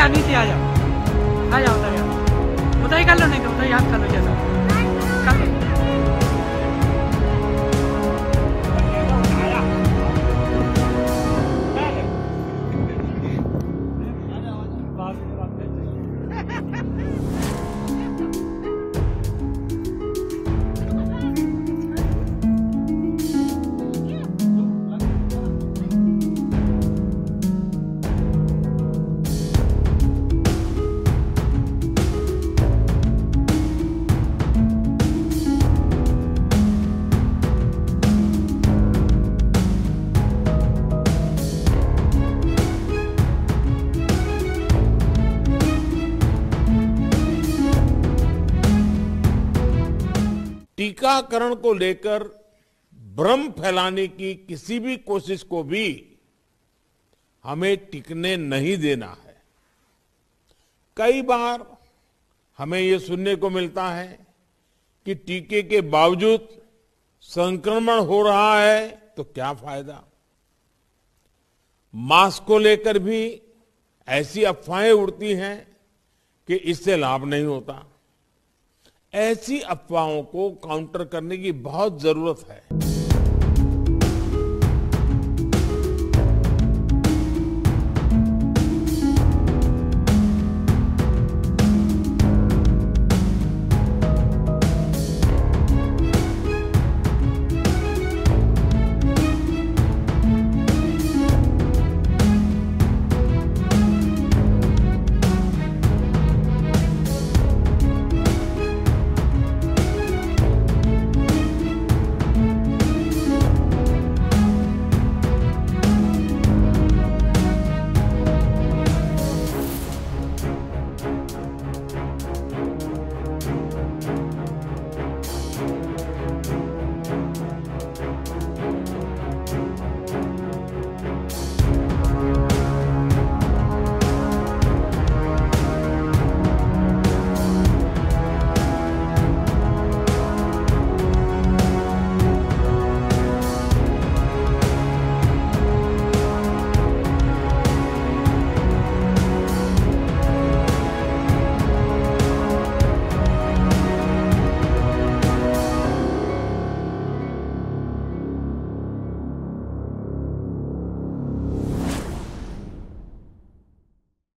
आ नीचे आ जाओ। आ जाओ उधर यार उधर ही कर लो, नहीं तो उधर याद कर लो जैसा टीकाकरण को लेकर भ्रम फैलाने की किसी भी कोशिश को भी हमें टिकने नहीं देना है। कई बार हमें ये सुनने को मिलता है कि टीके के बावजूद संक्रमण हो रहा है तो क्या फ़ायदा? मास्क को लेकर भी ऐसी अफवाहें उड़ती हैं कि इससे लाभ नहीं होता। ऐसी अफवाहों को काउंटर करने की बहुत ज़रूरत है।